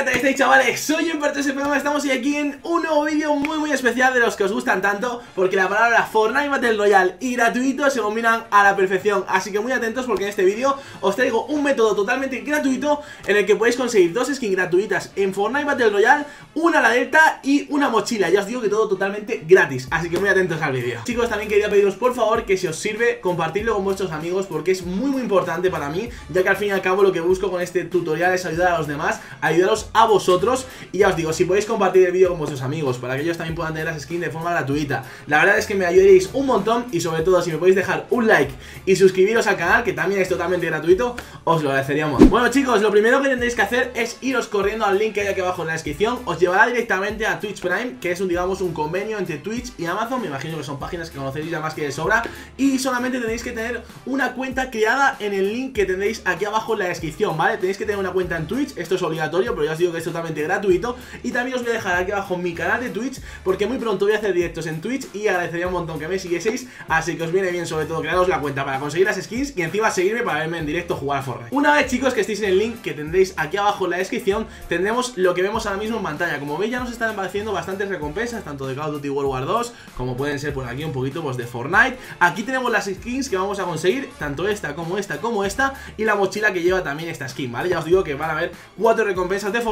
¿qué tal estáis chavales? Soy programa estamos aquí en un nuevo vídeo muy muy especial de los que os gustan tanto Porque la palabra Fortnite Battle Royale y gratuito se combinan a la perfección. Así que muy atentos porque en este vídeo os traigo un método totalmente gratuito En el que podéis conseguir dos skins gratuitas en Fortnite Battle Royale Una la Delta y una mochila. Ya os digo que todo totalmente gratis, así que muy atentos al vídeo. Chicos, también quería pediros por favor que si os sirve compartirlo con vuestros amigos Porque es muy muy importante para mí Ya que al fin y al cabo lo que busco con este tutorial es ayudar a los demás Ayudaros a vosotros. Y ya os digo, si podéis compartir el vídeo con vuestros amigos Para que ellos también puedan tener las skins de forma gratuita. La verdad es que me ayudaréis un montón Y sobre todo si me podéis dejar un like y suscribiros al canal Que también es totalmente gratuito Os lo agradeceríamos Bueno chicos, lo primero que tendréis que hacer es iros corriendo al link que hay aquí abajo en la descripción. Os llevará directamente a Twitch Prime Que es un, digamos, un convenio entre Twitch y Amazon. Me imagino que son páginas que conoceréis ya más que de sobra. Y solamente tenéis que tener una cuenta creada en el link que tendréis aquí abajo en la descripción, ¿vale? Tenéis que tener una cuenta en Twitch, esto es obligatorio, pero ya os que es totalmente gratuito. Y también os voy a dejar aquí abajo mi canal de Twitch Porque muy pronto voy a hacer directos en Twitch Y agradecería un montón que me siguieseis. Así que os viene bien sobre todo crearos la cuenta para conseguir las skins Y encima seguirme para verme en directo jugar a Fortnite. Una vez chicos que estéis en el link que tendréis aquí abajo en la descripción Tendremos lo que vemos ahora mismo en pantalla. Como veis ya nos están apareciendo bastantes recompensas Tanto de Call of Duty World War 2 Como pueden ser por aquí un poquito pues de Fortnite. Aquí tenemos las skins que vamos a conseguir Tanto esta como esta como esta Y la mochila que lleva también esta skin, ¿vale? Ya os digo que van a haber cuatro recompensas de Fortnite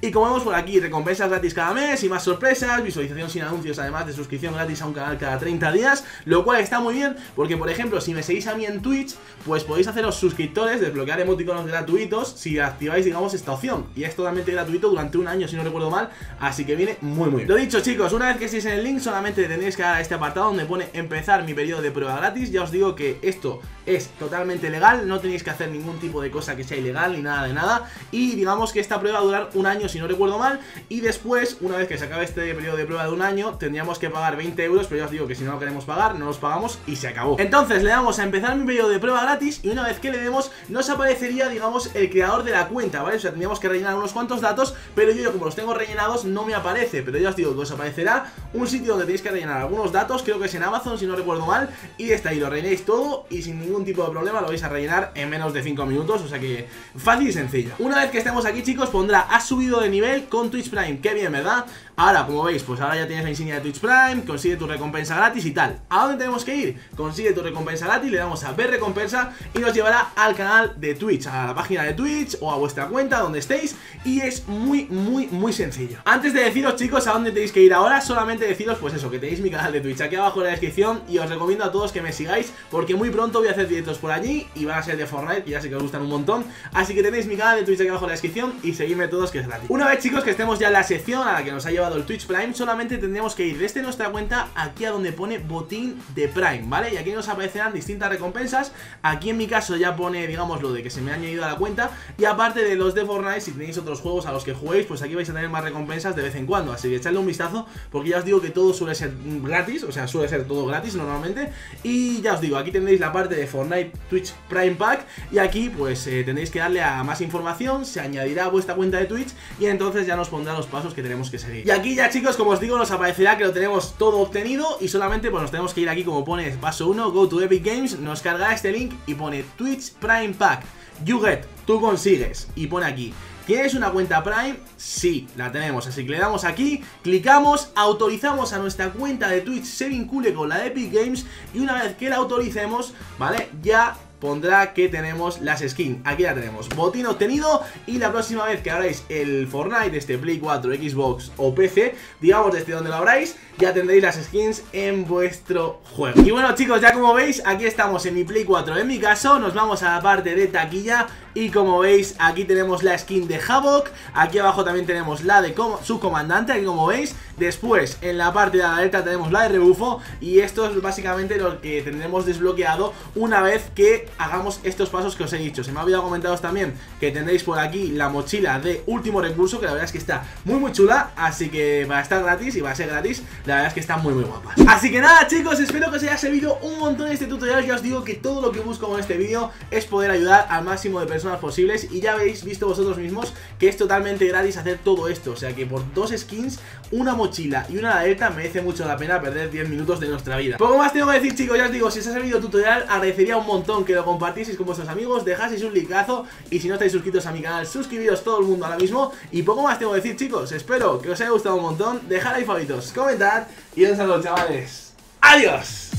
Y como vemos por aquí, recompensas gratis cada mes y más sorpresas, visualización sin anuncios además de suscripción gratis a un canal cada 30 días Lo cual está muy bien porque por ejemplo si me seguís a mí en Twitch pues podéis haceros suscriptores, desbloquear emoticonos gratuitos si activáis digamos esta opción. Y es totalmente gratuito durante un año si no recuerdo mal, así que viene muy muy bien. Lo dicho chicos, una vez que estéis en el link solamente tendréis que dar a este apartado donde pone empezar mi periodo de prueba gratis. Ya os digo que esto es totalmente legal, no tenéis que hacer ningún tipo de cosa que sea ilegal ni nada de nada. Y digamos que esta prueba va a un año si no recuerdo mal Y después, una vez que se acabe este periodo de prueba de un año, tendríamos que pagar 20 euros Pero ya os digo que si no lo queremos pagar, no los pagamos y se acabó Entonces le damos a empezar mi periodo de prueba gratis Y una vez que le demos, nos aparecería, digamos, el creador de la cuenta, ¿vale? O sea, tendríamos que rellenar unos cuantos datos Pero yo, como los tengo rellenados, no me aparece Pero ya os digo que os aparecerá un sitio donde tenéis que rellenar algunos datos Creo que es en Amazon, si no recuerdo mal Y está ahí, lo rellenéis todo y sin ningún tipo de problema lo vais a rellenar en menos de 5 minutos O sea que fácil y sencillo Una vez que estemos aquí, chicos, pondrá ha subido de nivel con Twitch Prime. Qué bien, ¿verdad? Ahora, como veis, pues ahora ya tienes la insignia de Twitch Prime Consigue tu recompensa gratis y tal. ¿A dónde tenemos que ir? Consigue tu recompensa gratis, le damos a ver recompensa Y nos llevará al canal de Twitch A la página de Twitch o a vuestra cuenta, donde estéis. Y es muy, muy, muy sencillo. Antes de deciros, chicos, a dónde tenéis que ir ahora Solamente deciros, pues eso, que tenéis mi canal de Twitch Aquí abajo en la descripción Y os recomiendo a todos que me sigáis Porque muy pronto voy a hacer directos por allí Y van a ser de Fortnite, y ya sé que os gustan un montón. Así que tenéis mi canal de Twitch aquí abajo en la descripción Y seguidme que es gratis. Una vez, chicos, que estemos ya en la sección a la que nos ha llevado el Twitch Prime Solamente tendríamos que ir desde nuestra cuenta aquí a donde pone botín de Prime, ¿vale? Y aquí nos aparecerán distintas recompensas. Aquí en mi caso ya pone, digamos, lo de que se me ha añadido a la cuenta. Y aparte de los de Fortnite, si tenéis otros juegos a los que juguéis Pues aquí vais a tener más recompensas de vez en cuando. Así que echadle un vistazo porque ya os digo que todo suele ser gratis O sea, suele ser todo gratis normalmente. Y ya os digo, aquí tendréis la parte de Fortnite Twitch Prime Pack. Y aquí pues eh, tendréis que darle a más información Se añadirá a vuestra cuenta de Twitch Y entonces ya nos pondrá los pasos que tenemos que seguir Y aquí ya chicos, como os digo, nos aparecerá que lo tenemos todo obtenido Y solamente pues nos tenemos que ir aquí como pone paso 1 Go to Epic Games, nos cargará este link y pone Twitch Prime Pack You get, tú consigues Y pone aquí ¿Tienes una cuenta Prime? Sí, la tenemos, así que le damos aquí, clicamos, autorizamos a nuestra cuenta de Twitch se vincule con la de Epic Games y una vez que la autoricemos, ¿vale? Ya pondrá que tenemos las skins. Aquí la tenemos, botín obtenido. Y la próxima vez que abráis el Fortnite Este Play 4, Xbox o PC Digamos desde donde lo abráis Ya tendréis las skins en vuestro juego. Y bueno chicos, ya como veis Aquí estamos en mi Play 4 En mi caso, nos vamos a la parte de taquilla. Y como veis, aquí tenemos la skin de Havoc. Aquí abajo también tenemos la de su comandante Aquí como veis. Después, en la parte de la derecha tenemos la de rebufo. Y esto es básicamente lo que tendremos desbloqueado Una vez que hagamos estos pasos que os he dicho. Se me ha olvidado comentaros también que tendréis por aquí la mochila de último recurso Que la verdad es que está muy muy chula Así que va a estar gratis y va a ser gratis. La verdad es que está muy muy guapa. Así que nada chicos, espero que os haya servido un montón este tutorial. Ya os digo que todo lo que busco con este vídeo es poder ayudar al máximo de personas posibles y ya habéis visto vosotros mismos que es totalmente gratis hacer todo esto, o sea que por dos skins, una mochila y una alerta merece mucho la pena perder 10 minutos de nuestra vida. Poco más tengo que decir chicos, ya os digo, si os ha servido el tutorial agradecería un montón que lo compartieseis con vuestros amigos, dejaseis un likeazo y si no estáis suscritos a mi canal, suscribiros todo el mundo ahora mismo. Y poco más tengo que decir chicos, espero que os haya gustado un montón, dejad ahí favoritos, comentad y un saludo chavales, adiós.